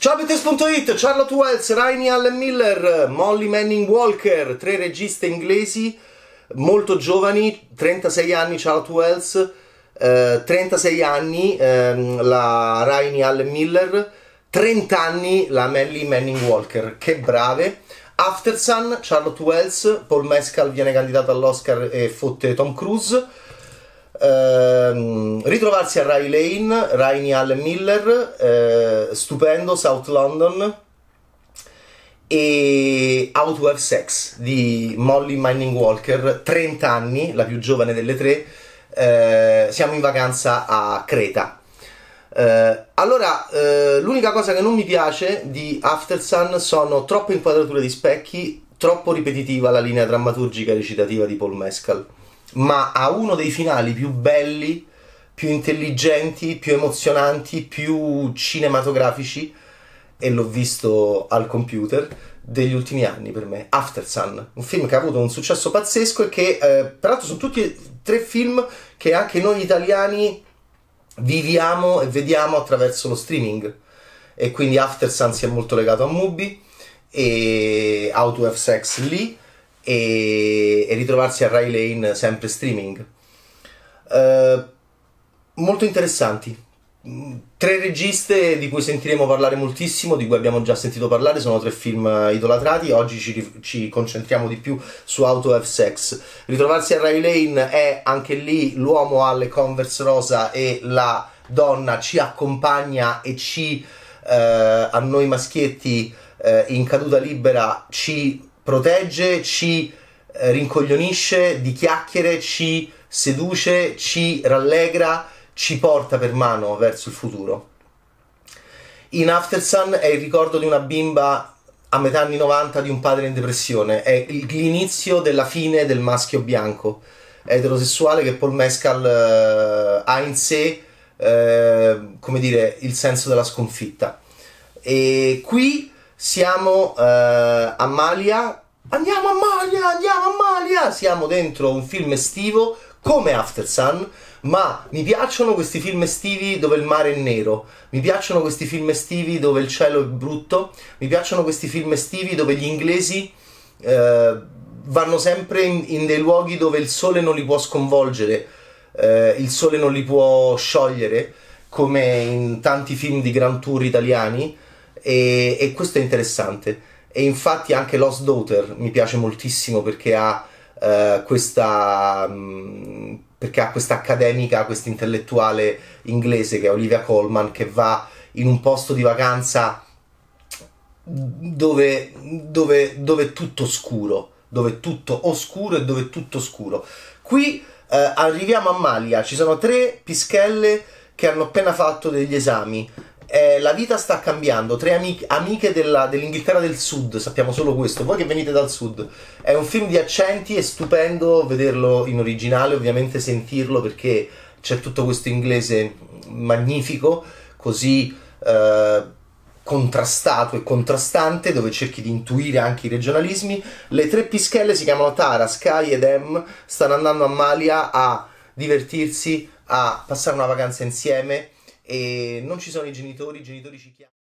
Ciao Bettes.it, Charlotte Wells, Rainy Allen Miller, Molly Manning Walker, tre registe inglesi molto giovani, 36 anni Charlotte Wells, eh, 36 anni ehm, la Rainy Allen Miller, 30 anni la Molly Manning Walker, che brave. After Sun, Charlotte Wells, Paul Mescal viene candidato all'Oscar e fotte Tom Cruise. Uh, ritrovarsi a Rai Lane, Rainy Allen Miller, uh, stupendo, South London e How to Have Sex di Molly Mining Walker, 30 anni, la più giovane delle tre. Uh, siamo in vacanza a Creta. allora, l'unica cosa che non mi piace di After Sun sono troppe inquadrature di specchi, troppo ripetitiva la linea drammaturgica e recitativa di Paul Mescal ma ha uno dei finali più belli, più intelligenti, più emozionanti, più cinematografici, e l'ho visto al computer, degli ultimi anni per me, After Sun, un film che ha avuto un successo pazzesco e che eh, peraltro sono tutti e tre film che anche noi italiani viviamo e vediamo attraverso lo streaming. E quindi After Sun si è molto legato a Mubi e How to Have Sex lì e, e ritrovarsi a Rai Lane sempre streaming. Uh, molto interessanti. Tre registe di cui sentiremo parlare moltissimo, di cui abbiamo già sentito parlare, sono tre film idolatrati. Oggi ci, ci concentriamo di più su Auto F Sex. Ritrovarsi a Rai Lane è anche lì l'uomo alle Converse rosa e la donna ci accompagna e ci, eh, a noi maschietti eh, in caduta libera, ci protegge, ci eh, rincoglionisce di chiacchiere, ci seduce, ci rallegra, ci porta per mano verso il futuro. In After Sun è il ricordo di una bimba a metà anni 90 di un padre in depressione, è l'inizio della fine del maschio bianco eterosessuale che Paul Mescal eh, ha in sé, eh, come dire, il senso della sconfitta. E qui siamo uh, a Malia. Andiamo a Malia, andiamo a Malia! Siamo dentro un film estivo come After Sun, ma mi piacciono questi film estivi dove il mare è nero, mi piacciono questi film estivi dove il cielo è brutto, mi piacciono questi film estivi dove gli inglesi uh, vanno sempre in, in, dei luoghi dove il sole non li può sconvolgere, uh, il sole non li può sciogliere, come in tanti film di Grand Tour italiani e, e questo è interessante. E infatti anche Lost Daughter mi piace moltissimo perché ha uh, questa. Um, perché ha questa accademica, questa intellettuale inglese che è Olivia Colman, che va in un posto di vacanza dove, dove, dove è tutto scuro, dove è tutto oscuro e dove è tutto scuro. Qui eh, arriviamo a Malia, ci sono tre pischelle che hanno appena fatto degli esami eh, la vita sta cambiando. Tre amiche, amiche della, dell'Inghilterra del Sud, sappiamo solo questo. Voi che venite dal Sud, è un film di accenti, è stupendo vederlo in originale, ovviamente sentirlo perché c'è tutto questo inglese magnifico, così eh, contrastato e contrastante, dove cerchi di intuire anche i regionalismi. Le tre pischelle si chiamano Tara, Sky ed Em, stanno andando a Malia a divertirsi, a passare una vacanza insieme e non ci sono i genitori, i genitori ci chiamano.